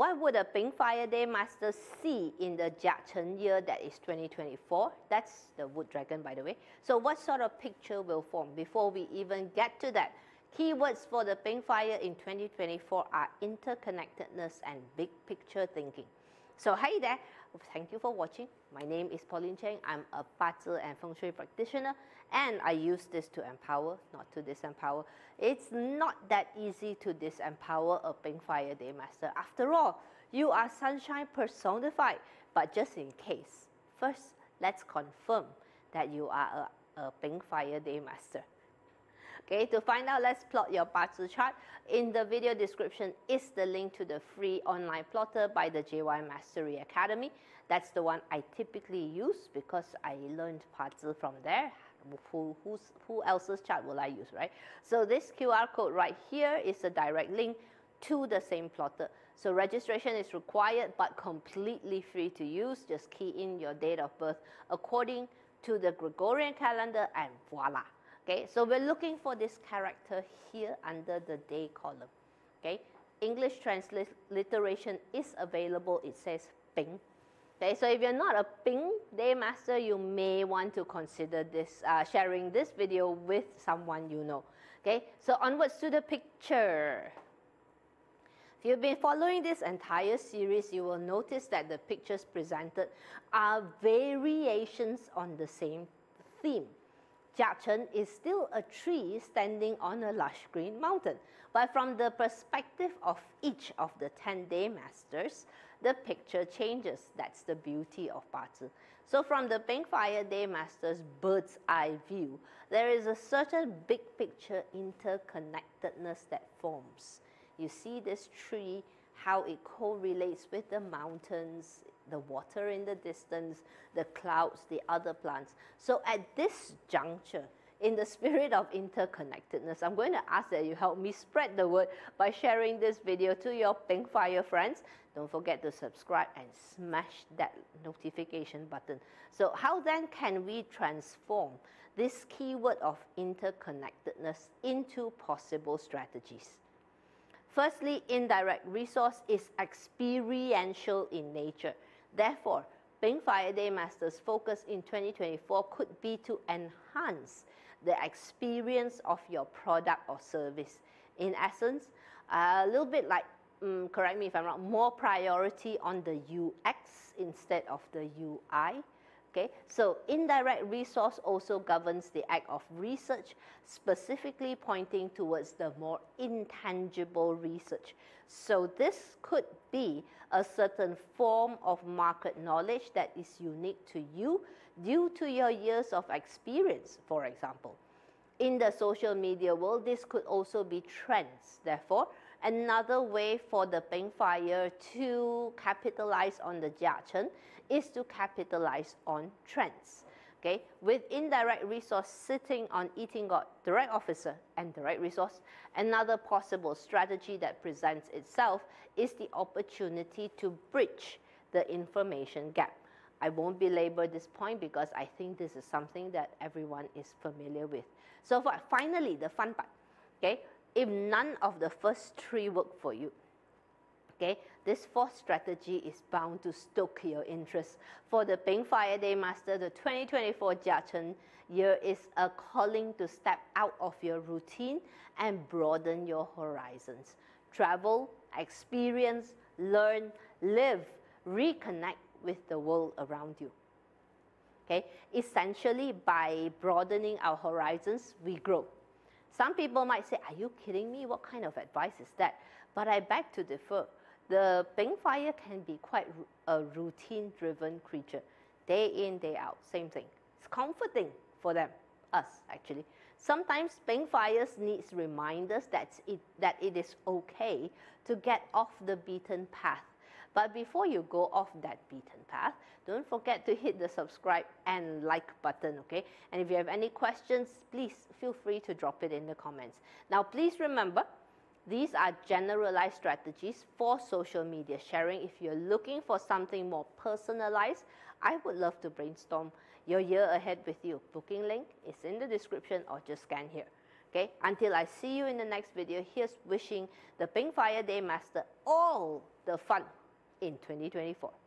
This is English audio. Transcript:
what would a Bing Fire Day Master see in the Jia Chen year that is 2024? That's the wood dragon, by the way. So what sort of picture will form? Before we even get to that, keywords for the Bing Fire in 2024 are interconnectedness and big picture thinking. So hi there, thank you for watching. My name is Paulynne Cheng. I'm a Bazi and Feng Shui practitioner and I use this to empower, not to disempower. It's not that easy to disempower a Bing Fire Day Master. After all, you are sunshine personified. But just in case, first let's confirm that you are a, a Bing Fire Day Master. Okay, to find out, let's plot your Bazi chart. In the video description is the link to the free online plotter by the JY Mastery Academy. That's the one I typically use because I learned Bazi from there. Who, who's, who else's chart will I use, right? So this QR code right here is a direct link to the same plotter. So registration is required but completely free to use. Just key in your date of birth according to the Gregorian calendar and voila. Okay, so we're looking for this character here under the day column. Okay, English transliteration is available. It says Bing. Okay, so if you're not a Bing Day Master, you may want to consider this uh, sharing this video with someone you know. Okay, so onwards to the picture. If you've been following this entire series, you will notice that the pictures presented are variations on the same theme. Jiachen is still a tree standing on a lush green mountain. But from the perspective of each of the 10 day masters, the picture changes. That's the beauty of Bazi. So from the Bing Fire Day Master's bird's eye view, there is a certain big picture interconnectedness that forms. You see this tree, how it correlates with the mountains, the water in the distance, the clouds, the other plants. So at this juncture, in the spirit of interconnectedness, I'm going to ask that you help me spread the word by sharing this video to your Bing Fire friends. Don't forget to subscribe and smash that notification button. So how then can we transform this keyword of interconnectedness into possible strategies? Firstly, indirect resource is experiential in nature. Therefore, Bing Fire Day Masters' focus in 2024 could be to enhance the experience of your product or service. In essence, a little bit like, um, correct me if I'm wrong, more priority on the UX instead of the UI Okay, so indirect resource also governs the act of research, specifically pointing towards the more intangible research. So this could be a certain form of market knowledge that is unique to you due to your years of experience, for example. In the social media world, this could also be trends. Therefore, another way for the Bing Fire to capitalize on the Jiachen is to capitalize on trends. Okay, with indirect resource sitting on Eating God direct officer and the direct resource, another possible strategy that presents itself is the opportunity to bridge the information gap. I won't belabor this point because I think this is something that everyone is familiar with. So for, finally, the fun part. Okay, if none of the first three work for you, Okay, this fourth strategy is bound to stoke your interest. For the Bing Fire Day Master, the 2024 Jiachen year is a calling to step out of your routine and broaden your horizons. Travel, experience, learn, live, reconnect with the world around you. Okay, essentially by broadening our horizons, we grow. Some people might say, Are you kidding me? What kind of advice is that? But I beg to differ the Bing Fire can be quite a routine-driven creature. Day in, day out, same thing. It's comforting for them, us actually. Sometimes Bing Fires needs reminders that it, that it is okay to get off the beaten path. But before you go off that beaten path, don't forget to hit the subscribe and like button, okay? And if you have any questions, please feel free to drop it in the comments. Now, please remember, these are generalized strategies for social media sharing. If you're looking for something more personalized, I would love to brainstorm your year ahead with you. Booking link is in the description or just scan here. Okay, until I see you in the next video, here's wishing the Bing Fire Day Master all the fun in 2024.